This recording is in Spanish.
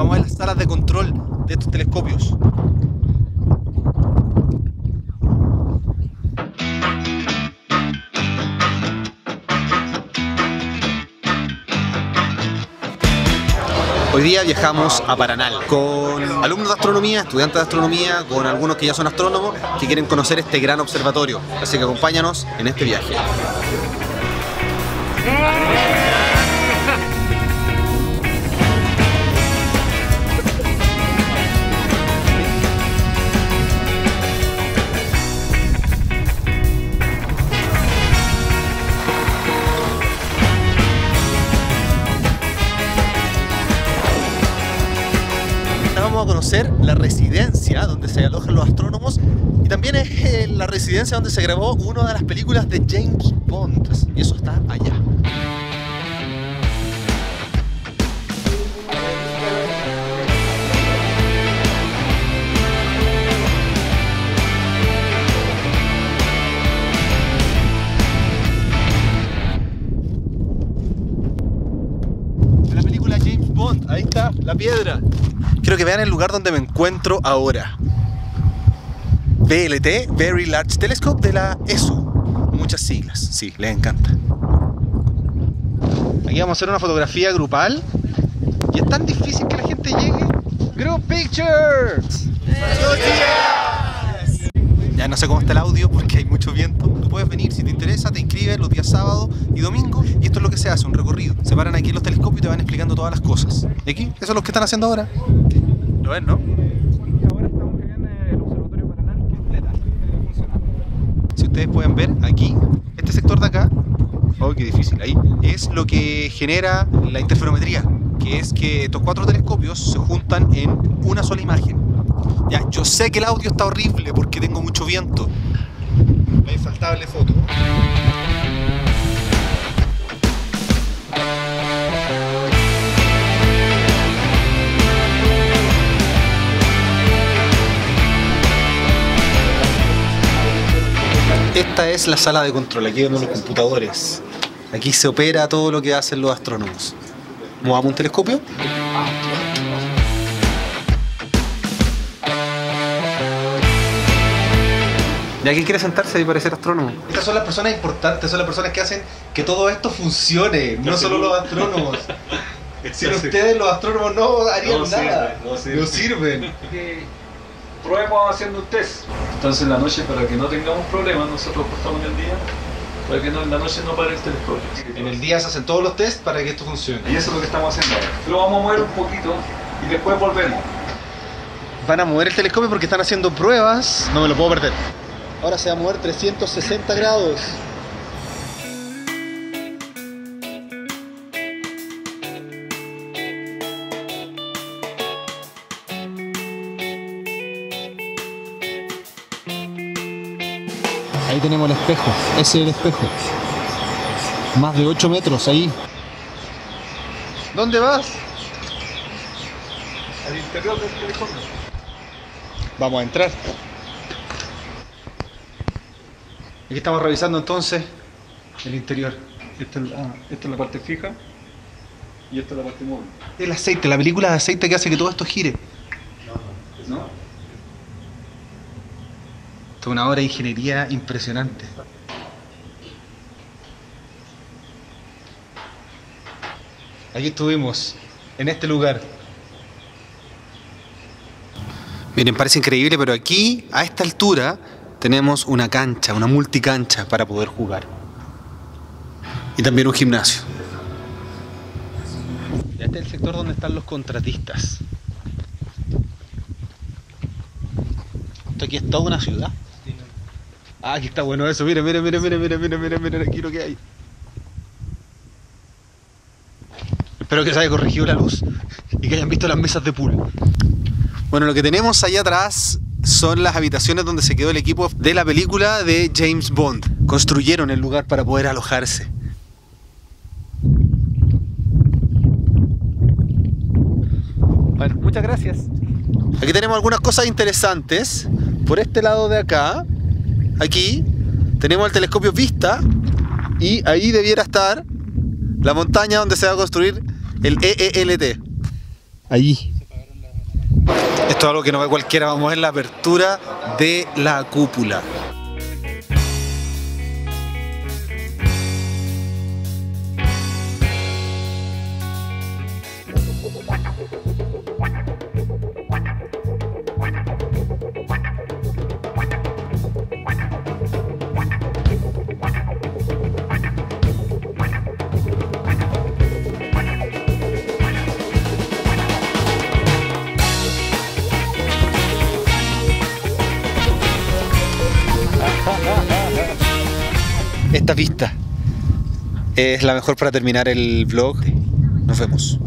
Vamos a ver las salas de control de estos telescopios. Hoy día viajamos a Paranal con alumnos de astronomía, estudiantes de astronomía, con algunos que ya son astrónomos que quieren conocer este gran observatorio. Así que acompáñanos en este viaje. Vamos a conocer la residencia donde se alojan los astrónomos y también es eh, la residencia donde se grabó una de las películas de James Bond y eso está allá. La película James Bond, ahí está la piedra. Quiero que vean el lugar donde me encuentro ahora. VLT, Very Large Telescope de la ESO. Muchas siglas, sí, les encanta. Aquí vamos a hacer una fotografía grupal. Y es tan difícil que la gente llegue. Group Pictures. Ya no sé cómo está el audio porque hay mucho viento. Tú puedes venir si te interesa, te inscribes los días sábado y domingo. Y esto es lo que se hace, un recorrido. Se paran aquí los telescopios y te van explicando todas las cosas. ¿Y aquí? Eso es lo que están haciendo ahora. ¿Lo ven, no? Ahora estamos en el Observatorio Paranal completa, funcionando. Si ustedes pueden ver aquí, este sector de acá, oh qué difícil, ahí, es lo que genera la interferometría, que es que estos cuatro telescopios se juntan en una sola imagen. Ya, yo sé que el audio está horrible porque tengo mucho viento. La infaltable foto. Esta es la sala de control, aquí vemos los computadores. Aquí se opera todo lo que hacen los astrónomos. Movamos un telescopio. ¿Y aquí quiere sentarse y parecer astrónomo? Estas son las personas importantes, son las personas que hacen que todo esto funcione, no solo los astrónomos. Sin ustedes los astrónomos no harían No nada. sirven, no sirven. No sirven. Probemos haciendo un test. Entonces en la noche, para que no tengamos problemas, nosotros cortamos en el día, para que no, en la noche no pare el telescopio. En el día se hacen todos los tests para que esto funcione. Y eso es lo que estamos haciendo ahora. Lo vamos a mover un poquito y después volvemos. Van a mover el telescopio porque están haciendo pruebas. No me lo puedo perder. Ahora se va a mover 360 grados. Ahí tenemos el espejo. Ese es el espejo. Más de 8 metros ahí. ¿Dónde vas? Al interior del telescopio. Vamos a entrar. Aquí estamos revisando entonces el interior. Esta es, la, esta es la parte fija y esta es la parte móvil. El aceite, la película de aceite que hace que todo esto gire. ¿No? Esto es una obra de ingeniería impresionante. Aquí estuvimos, en este lugar. Miren, parece increíble, pero aquí, a esta altura, tenemos una cancha, una multicancha para poder jugar. Y también un gimnasio. Este es el sector donde están los contratistas. Esto aquí es toda una ciudad. Ah, aquí está bueno eso. Mira, mira, mira, mira, mira, mira, mira, mira, aquí lo que hay. Espero que se haya corregido la luz y que hayan visto las mesas de pool. Bueno, lo que tenemos allá atrás son las habitaciones donde se quedó el equipo de la película de James Bond. Construyeron el lugar para poder alojarse. Bueno, muchas gracias. Aquí tenemos algunas cosas interesantes. Por este lado de acá, aquí, tenemos el telescopio Vista y ahí debiera estar la montaña donde se va a construir el EELT. Allí. Esto es algo que no ve cualquiera. Vamos a ver la apertura de la cúpula. Esta vista es la mejor para terminar el vlog. Nos vemos.